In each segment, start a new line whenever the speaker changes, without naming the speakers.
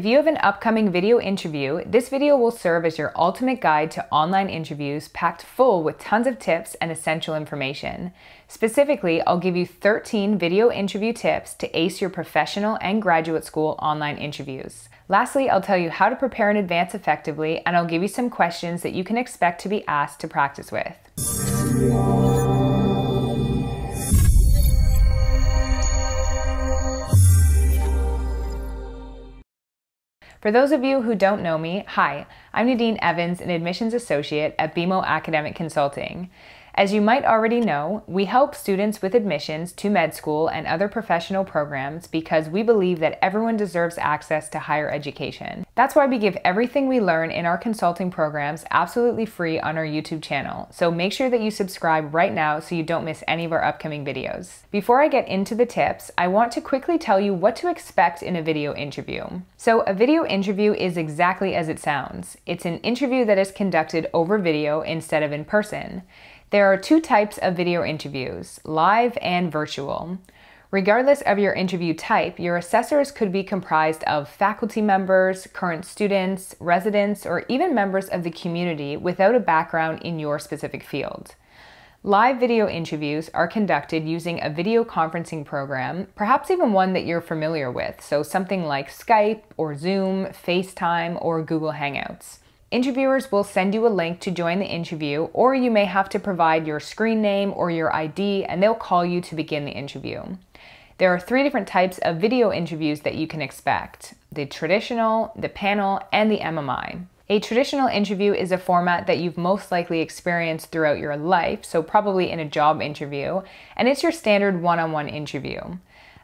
If you have an upcoming video interview, this video will serve as your ultimate guide to online interviews packed full with tons of tips and essential information. Specifically, I'll give you 13 video interview tips to ace your professional and graduate school online interviews. Lastly, I'll tell you how to prepare in advance effectively, and I'll give you some questions that you can expect to be asked to practice with. For those of you who don't know me, hi, I'm Nadine Evans, an admissions associate at BeMo Academic Consulting. As you might already know, we help students with admissions to med school and other professional programs because we believe that everyone deserves access to higher education. That's why we give everything we learn in our consulting programs absolutely free on our YouTube channel, so make sure that you subscribe right now so you don't miss any of our upcoming videos. Before I get into the tips, I want to quickly tell you what to expect in a video interview. So, a video interview is exactly as it sounds. It's an interview that is conducted over video instead of in person. There are two types of video interviews live and virtual. Regardless of your interview type, your assessors could be comprised of faculty members, current students, residents, or even members of the community without a background in your specific field. Live video interviews are conducted using a video conferencing program, perhaps even one that you're familiar with, so something like Skype or Zoom, FaceTime, or Google Hangouts. Interviewers will send you a link to join the interview, or you may have to provide your screen name or your ID, and they'll call you to begin the interview. There are three different types of video interviews that you can expect the traditional, the panel, and the MMI. A traditional interview is a format that you've most likely experienced throughout your life, so probably in a job interview, and it's your standard one on one interview.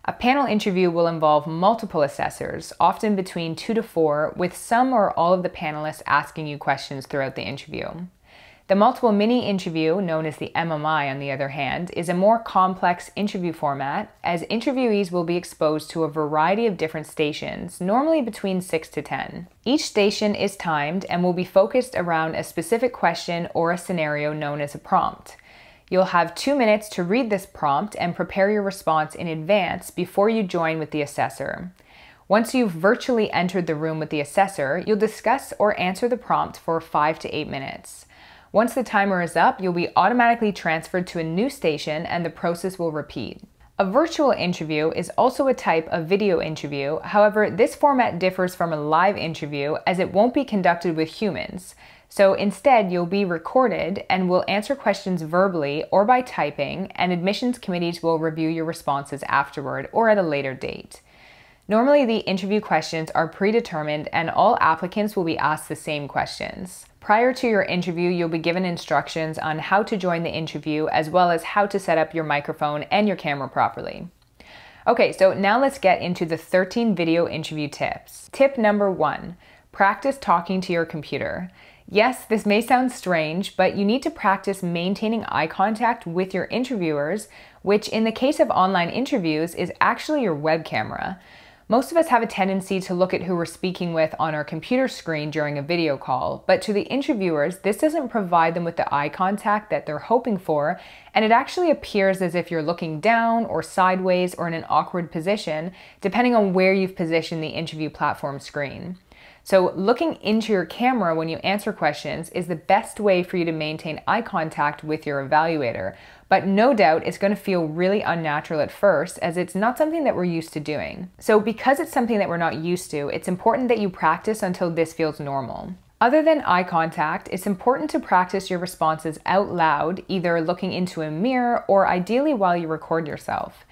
A panel interview will involve multiple assessors, often between two to four, with some or all of the panelists asking you questions throughout the interview. The multiple mini interview, known as the MMI on the other hand, is a more complex interview format as interviewees will be exposed to a variety of different stations, normally between 6 to 10. Each station is timed and will be focused around a specific question or a scenario known as a prompt. You'll have two minutes to read this prompt and prepare your response in advance before you join with the assessor. Once you've virtually entered the room with the assessor, you'll discuss or answer the prompt for five to eight minutes. Once the timer is up, you'll be automatically transferred to a new station and the process will repeat. A virtual interview is also a type of video interview, however, this format differs from a live interview as it won't be conducted with humans. So instead, you'll be recorded and will answer questions verbally or by typing, and admissions committees will review your responses afterward or at a later date. Normally, the interview questions are predetermined and all applicants will be asked the same questions. Prior to your interview, you'll be given instructions on how to join the interview as well as how to set up your microphone and your camera properly. Okay, so now let's get into the 13 video interview tips. Tip number one practice talking to your computer. Yes, this may sound strange, but you need to practice maintaining eye contact with your interviewers, which in the case of online interviews is actually your web camera. Most of us have a tendency to look at who we're speaking with on our computer screen during a video call, but to the interviewers, this doesn't provide them with the eye contact that they're hoping for, and it actually appears as if you're looking down or sideways or in an awkward position, depending on where you've positioned the interview platform screen. So, looking into your camera when you answer questions is the best way for you to maintain eye contact with your evaluator. But no doubt it's going to feel really unnatural at first as it's not something that we're used to doing. So, because it's something that we're not used to, it's important that you practice until this feels normal. Other than eye contact, it's important to practice your responses out loud, either looking into a mirror or ideally while you record yourself.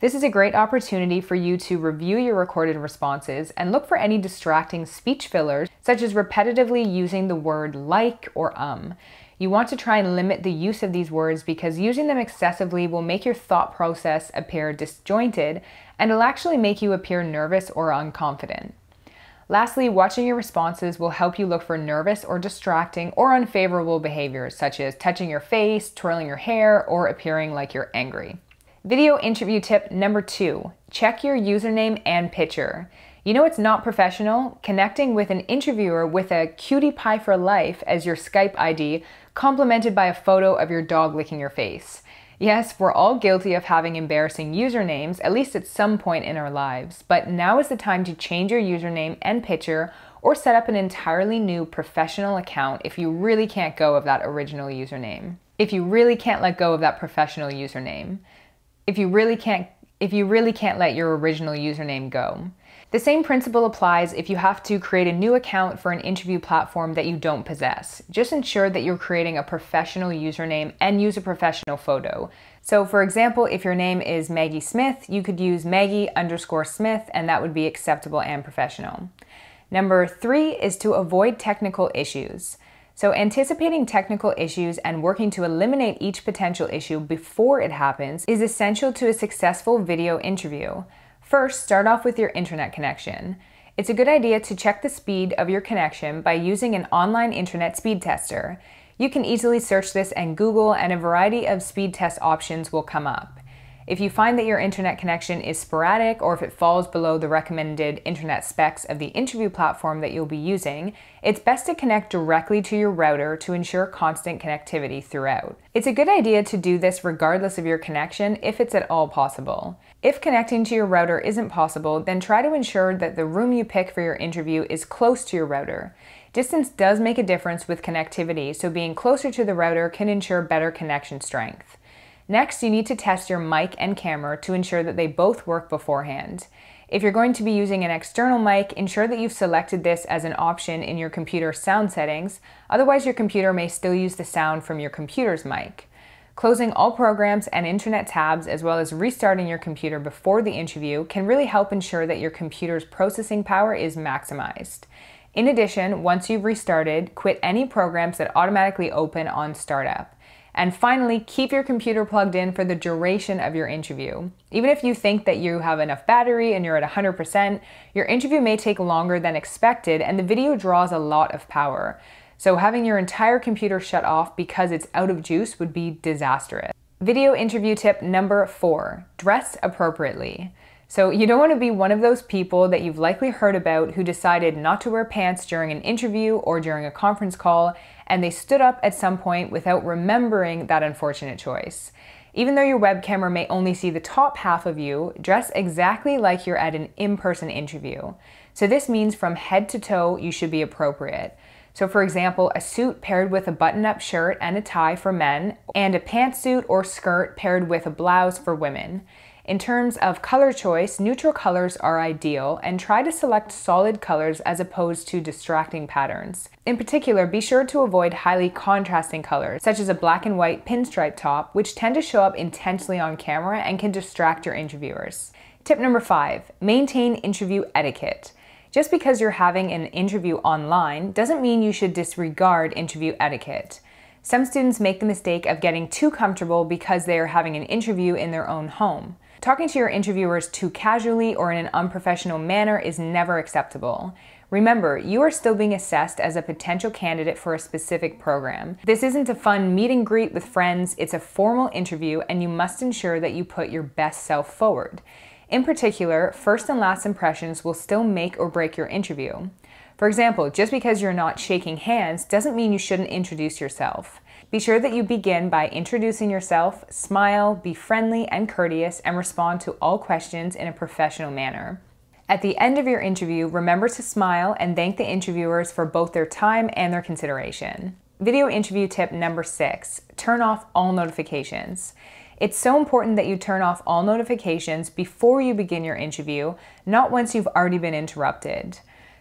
This is a great opportunity for you to review your recorded responses and look for any distracting speech fillers, such as repetitively using the word like or um. You want to try and limit the use of these words because using them excessively will make your thought process appear disjointed and it'll actually make you appear nervous or unconfident. Lastly, watching your responses will help you look for nervous or distracting or unfavorable behaviors such as touching your face, twirling your hair, or appearing like you're angry. Video interview tip number two check your username and picture. You know it's not professional? Connecting with an interviewer with a cutie pie for life as your Skype ID, complemented by a photo of your dog licking your face. Yes, we're all guilty of having embarrassing usernames, at least at some point in our lives, but now is the time to change your username and picture or set up an entirely new professional account if you really can't go of that original username. If you really can't let go of that professional username. If you really can't if you really can't let your original username go. The same principle applies if you have to create a new account for an interview platform that you don't possess. Just ensure that you're creating a professional username and use a professional photo. So, for example, if your name is Maggie Smith, you could use Maggie underscore Smith, and that would be acceptable and professional. Number three is to avoid technical issues. So, anticipating technical issues and working to eliminate each potential issue before it happens is essential to a successful video interview. First, start off with your internet connection. It's a good idea to check the speed of your connection by using an online internet speed tester. You can easily search this and Google, and a variety of speed test options will come up. If you find that your internet connection is sporadic or if it falls below the recommended internet specs of the interview platform that you'll be using, it's best to connect directly to your router to ensure constant connectivity throughout. It's a good idea to do this regardless of your connection if it's at all possible. If connecting to your router isn't possible, then try to ensure that the room you pick for your interview is close to your router. Distance does make a difference with connectivity, so being closer to the router can ensure better connection strength. Next, you need to test your mic and camera to ensure that they both work beforehand. If you're going to be using an external mic, ensure that you've selected this as an option in your computer sound settings, otherwise your computer may still use the sound from your computer's mic. Closing all programs and internet tabs as well as restarting your computer before the interview can really help ensure that your computer's processing power is maximized. In addition, once you've restarted, quit any programs that automatically open on startup. And finally, keep your computer plugged in for the duration of your interview. Even if you think that you have enough battery and you're at 100%, your interview may take longer than expected and the video draws a lot of power. So having your entire computer shut off because it's out of juice would be disastrous. Video interview tip number four, dress appropriately. So, you don't want to be one of those people that you've likely heard about who decided not to wear pants during an interview or during a conference call, and they stood up at some point without remembering that unfortunate choice. Even though your web camera may only see the top half of you, dress exactly like you're at an in person interview. So, this means from head to toe, you should be appropriate. So, for example, a suit paired with a button up shirt and a tie for men, and a pantsuit or skirt paired with a blouse for women. In terms of color choice, neutral colors are ideal and try to select solid colors as opposed to distracting patterns. In particular, be sure to avoid highly contrasting colors, such as a black and white pinstripe top, which tend to show up intensely on camera and can distract your interviewers. Tip number five, maintain interview etiquette. Just because you're having an interview online doesn't mean you should disregard interview etiquette. Some students make the mistake of getting too comfortable because they are having an interview in their own home. Talking to your interviewers too casually or in an unprofessional manner is never acceptable. Remember, you are still being assessed as a potential candidate for a specific program. This isn't a fun meet and greet with friends, it's a formal interview, and you must ensure that you put your best self forward. In particular, first and last impressions will still make or break your interview. For example, just because you're not shaking hands doesn't mean you shouldn't introduce yourself. Be sure that you begin by introducing yourself, smile, be friendly and courteous, and respond to all questions in a professional manner. At the end of your interview, remember to smile and thank the interviewers for both their time and their consideration. Video interview tip number six turn off all notifications. It's so important that you turn off all notifications before you begin your interview, not once you've already been interrupted.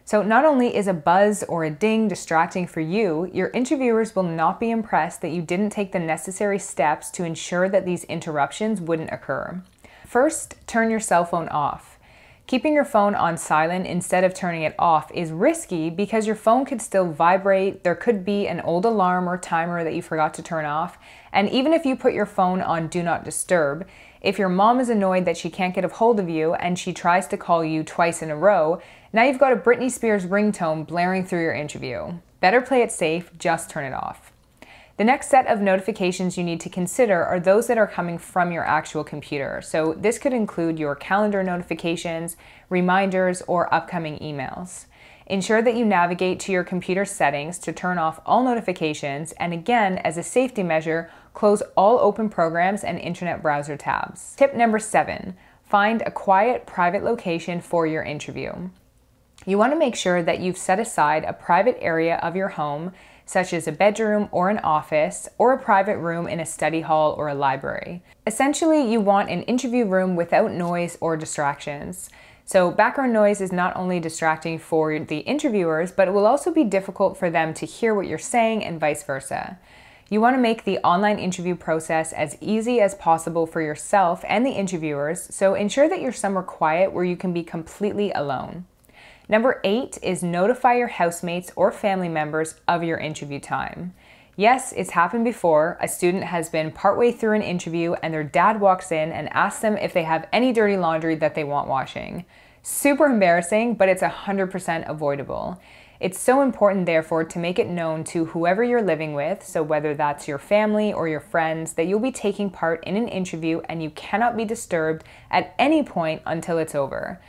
So, not only is a buzz or a ding distracting for you, your interviewers will not be impressed that you didn't take the necessary steps to ensure that these interruptions wouldn't occur. First, turn your cell phone off. Keeping your phone on silent instead of turning it off is risky because your phone could still vibrate, there could be an old alarm or timer that you forgot to turn off, and even if you put your phone on Do Not Disturb, if your mom is annoyed that she can't get a hold of you and she tries to call you twice in a row, now you've got a Britney Spears ringtone blaring through your interview. Better play it safe, just turn it off. The next set of notifications you need to consider are those that are coming from your actual computer. So this could include your calendar notifications, reminders, or upcoming emails. Ensure that you navigate to your computer settings to turn off all notifications, and again, as a safety measure, Close all open programs and internet browser tabs. Tip number seven, find a quiet, private location for your interview. You want to make sure that you've set aside a private area of your home, such as a bedroom or an office, or a private room in a study hall or a library. Essentially, you want an interview room without noise or distractions. So, background noise is not only distracting for the interviewers, but it will also be difficult for them to hear what you're saying and vice versa. You want to make the online interview process as easy as possible for yourself and the interviewers, so ensure that you're somewhere quiet where you can be completely alone. Number eight is notify your housemates or family members of your interview time. Yes, it's happened before. A student has been partway through an interview and their dad walks in and asks them if they have any dirty laundry that they want washing. Super embarrassing, but it's 100% avoidable. It's so important, therefore, to make it known to whoever you're living with, so whether that's your family or your friends, that you'll be taking part in an interview and you cannot be disturbed at any point until it's over.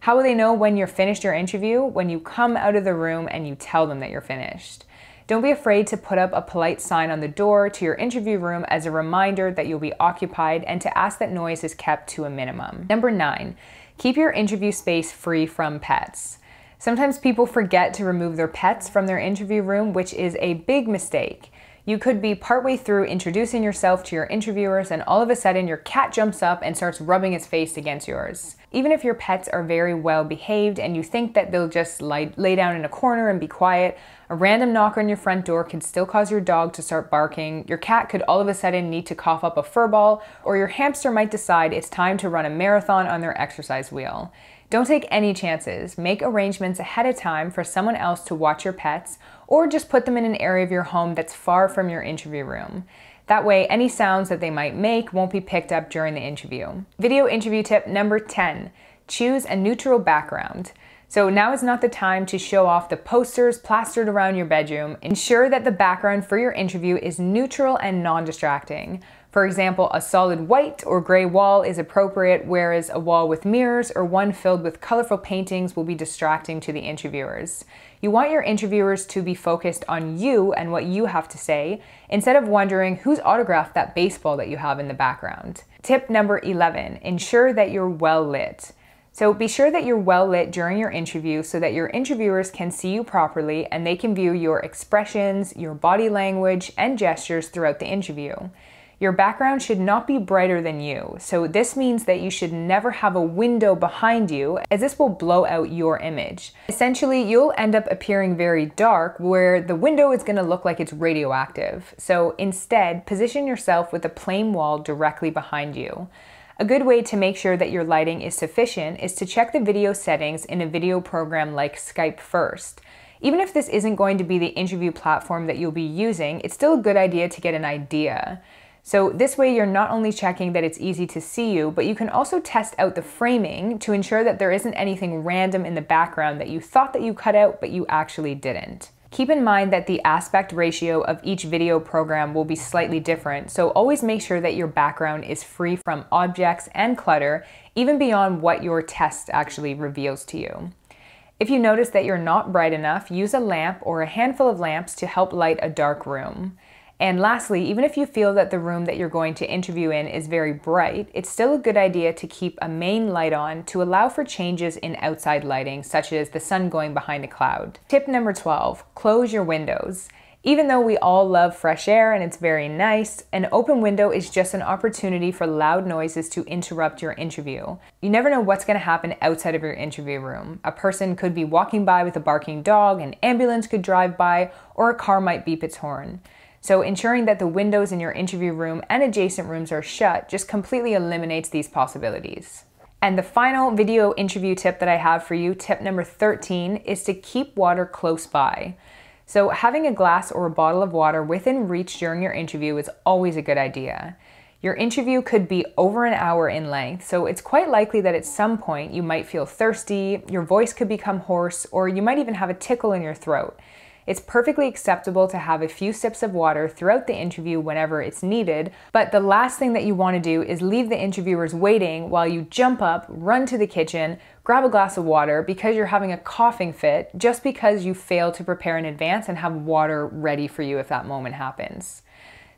How will they know when you're finished your interview? When you come out of the room and you tell them that you're finished. Don't be afraid to put up a polite sign on the door to your interview room as a reminder that you'll be occupied and to ask that noise is kept to a minimum. Number nine, keep your interview space free from pets. Sometimes people forget to remove their pets from their interview room, which is a big mistake. You could be partway through introducing yourself to your interviewers, and all of a sudden your cat jumps up and starts rubbing its face against yours. Even if your pets are very well behaved and you think that they'll just lie, lay down in a corner and be quiet, a random knock on your front door could still cause your dog to start barking, your cat could all of a sudden need to cough up a fur ball, or your hamster might decide it's time to run a marathon on their exercise wheel. Don't take any chances. Make arrangements ahead of time for someone else to watch your pets, or just put them in an area of your home that's far from your interview room. That way, any sounds that they might make won't be picked up during the interview. Video interview tip number 10 choose a neutral background. So now is not the time to show off the posters plastered around your bedroom. Ensure that the background for your interview is neutral and non distracting. For example, a solid white or gray wall is appropriate, whereas a wall with mirrors or one filled with colorful paintings will be distracting to the interviewers. You want your interviewers to be focused on you and what you have to say, instead of wondering who's autographed that baseball that you have in the background. Tip number 11 ensure that you're well lit. So be sure that you're well lit during your interview so that your interviewers can see you properly and they can view your expressions, your body language, and gestures throughout the interview. Your background should not be brighter than you, so this means that you should never have a window behind you, as this will blow out your image. Essentially, you'll end up appearing very dark, where the window is going to look like it's radioactive. So instead, position yourself with a plain wall directly behind you. A good way to make sure that your lighting is sufficient is to check the video settings in a video program like Skype first. Even if this isn't going to be the interview platform that you'll be using, it's still a good idea to get an idea. So this way you're not only checking that it's easy to see you, but you can also test out the framing to ensure that there isn't anything random in the background that you thought that you cut out, but you actually didn't. Keep in mind that the aspect ratio of each video program will be slightly different, so always make sure that your background is free from objects and clutter, even beyond what your test actually reveals to you. If you notice that you're not bright enough, use a lamp or a handful of lamps to help light a dark room. And lastly, even if you feel that the room that you're going to interview in is very bright, it's still a good idea to keep a main light on to allow for changes in outside lighting, such as the sun going behind a cloud. Tip number 12 close your windows. Even though we all love fresh air and it's very nice, an open window is just an opportunity for loud noises to interrupt your interview. You never know what's going to happen outside of your interview room. A person could be walking by with a barking dog, an ambulance could drive by, or a car might beep its horn. So ensuring that the windows in your interview room and adjacent rooms are shut just completely eliminates these possibilities. And the final video interview tip that I have for you, tip number 13, is to keep water close by. So having a glass or a bottle of water within reach during your interview is always a good idea. Your interview could be over an hour in length, so it's quite likely that at some point you might feel thirsty, your voice could become hoarse, or you might even have a tickle in your throat. It's perfectly acceptable to have a few sips of water throughout the interview whenever it's needed, but the last thing that you want to do is leave the interviewers waiting while you jump up, run to the kitchen, grab a glass of water because you're having a coughing fit just because you failed to prepare in advance and have water ready for you if that moment happens.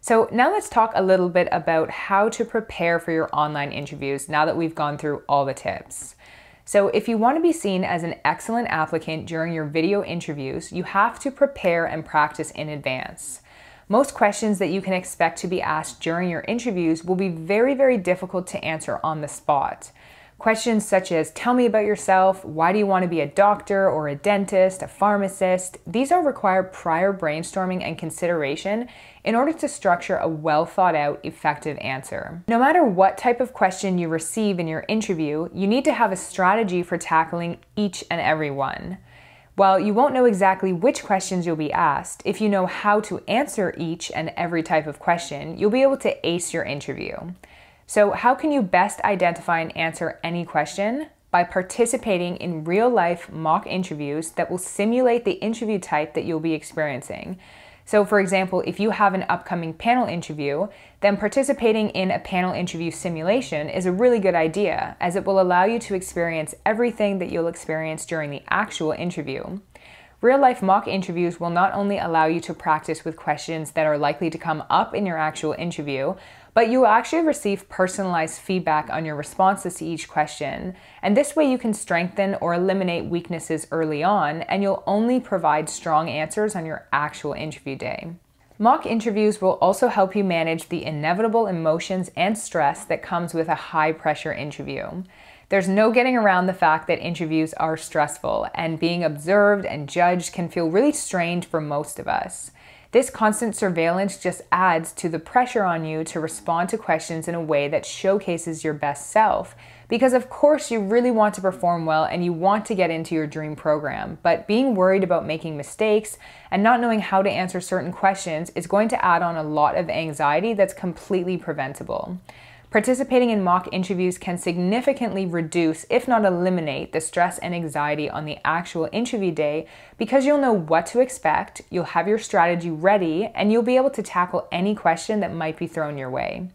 So, now let's talk a little bit about how to prepare for your online interviews now that we've gone through all the tips. So, if you want to be seen as an excellent applicant during your video interviews, you have to prepare and practice in advance. Most questions that you can expect to be asked during your interviews will be very, very difficult to answer on the spot. Questions such as Tell me about yourself, why do you want to be a doctor or a dentist, a pharmacist? These are required prior brainstorming and consideration in order to structure a well thought out, effective answer. No matter what type of question you receive in your interview, you need to have a strategy for tackling each and every one. While you won't know exactly which questions you'll be asked, if you know how to answer each and every type of question, you'll be able to ace your interview. So, how can you best identify and answer any question? By participating in real life mock interviews that will simulate the interview type that you'll be experiencing. So, for example, if you have an upcoming panel interview, then participating in a panel interview simulation is a really good idea, as it will allow you to experience everything that you'll experience during the actual interview. Real life mock interviews will not only allow you to practice with questions that are likely to come up in your actual interview, but you will actually receive personalized feedback on your responses to each question. And this way you can strengthen or eliminate weaknesses early on, and you'll only provide strong answers on your actual interview day. Mock interviews will also help you manage the inevitable emotions and stress that comes with a high pressure interview. There's no getting around the fact that interviews are stressful, and being observed and judged can feel really strange for most of us. This constant surveillance just adds to the pressure on you to respond to questions in a way that showcases your best self. Because, of course, you really want to perform well and you want to get into your dream program, but being worried about making mistakes and not knowing how to answer certain questions is going to add on a lot of anxiety that's completely preventable. Participating in mock interviews can significantly reduce, if not eliminate, the stress and anxiety on the actual interview day because you'll know what to expect, you'll have your strategy ready, and you'll be able to tackle any question that might be thrown your way.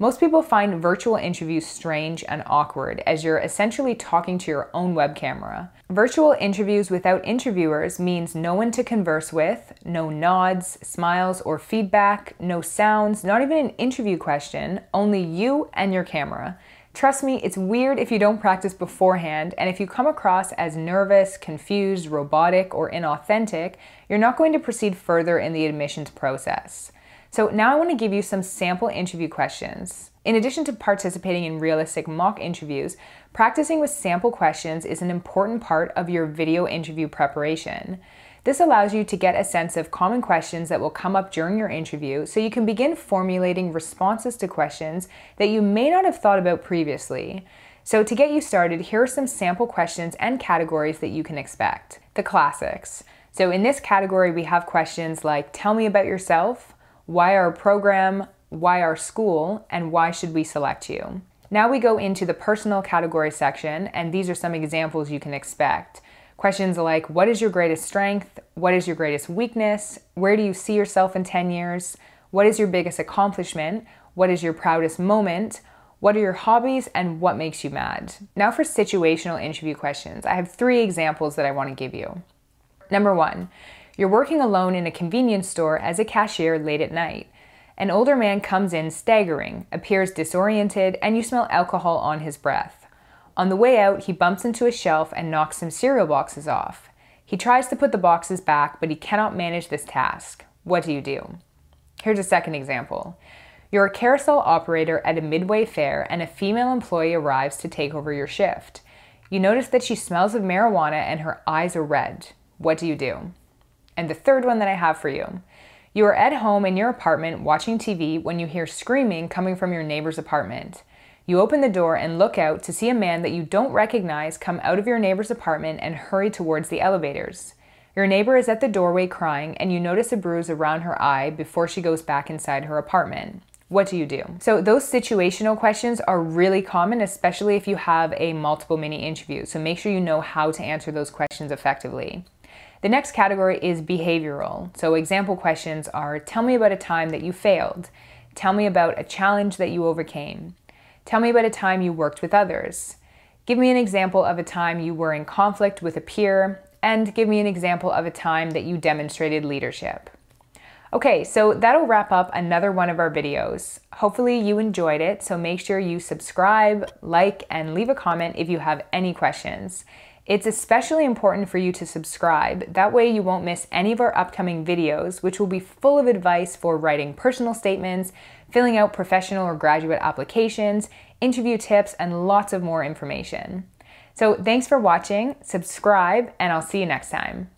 Most people find virtual interviews strange and awkward as you're essentially talking to your own web camera. Virtual interviews without interviewers means no one to converse with, no nods, smiles, or feedback, no sounds, not even an interview question, only you and your camera. Trust me, it's weird if you don't practice beforehand, and if you come across as nervous, confused, robotic, or inauthentic, you're not going to proceed further in the admissions process. So now I want to give you some sample interview questions. In addition to participating in realistic mock interviews, practicing with sample questions is an important part of your video interview preparation. This allows you to get a sense of common questions that will come up during your interview so you can begin formulating responses to questions that you may not have thought about previously. So, to get you started, here are some sample questions and categories that you can expect. The classics. So, in this category, we have questions like Tell me about yourself, why our program, why our school, and why should we select you. Now we go into the personal category section, and these are some examples you can expect. Questions like What is your greatest strength? What is your greatest weakness? Where do you see yourself in 10 years? What is your biggest accomplishment? What is your proudest moment? What are your hobbies and what makes you mad? Now for situational interview questions. I have three examples that I want to give you. Number one, you're working alone in a convenience store as a cashier late at night. An older man comes in staggering, appears disoriented, and you smell alcohol on his breath. On the way out, he bumps into a shelf and knocks some cereal boxes off. He tries to put the boxes back, but he cannot manage this task. What do you do? Here's a second example. You're a carousel operator at a midway fair, and a female employee arrives to take over your shift. You notice that she smells of marijuana and her eyes are red. What do you do? And the third one that I have for you you are at home in your apartment watching TV when you hear screaming coming from your neighbor's apartment. You open the door and look out to see a man that you don't recognize come out of your neighbor's apartment and hurry towards the elevators. Your neighbor is at the doorway crying, and you notice a bruise around her eye before she goes back inside her apartment. What do you do? So, those situational questions are really common, especially if you have a multiple mini interview. So, make sure you know how to answer those questions effectively. The next category is behavioral. So, example questions are Tell me about a time that you failed. Tell me about a challenge that you overcame. Tell me about a time you worked with others. Give me an example of a time you were in conflict with a peer. And give me an example of a time that you demonstrated leadership. Okay, so that'll wrap up another one of our videos. Hopefully you enjoyed it, so make sure you subscribe, like, and leave a comment if you have any questions. It's especially important for you to subscribe. That way you won't miss any of our upcoming videos, which will be full of advice for writing personal statements, filling out professional or graduate applications, interview tips, and lots of more information. So thanks for watching, subscribe, and I'll see you next time.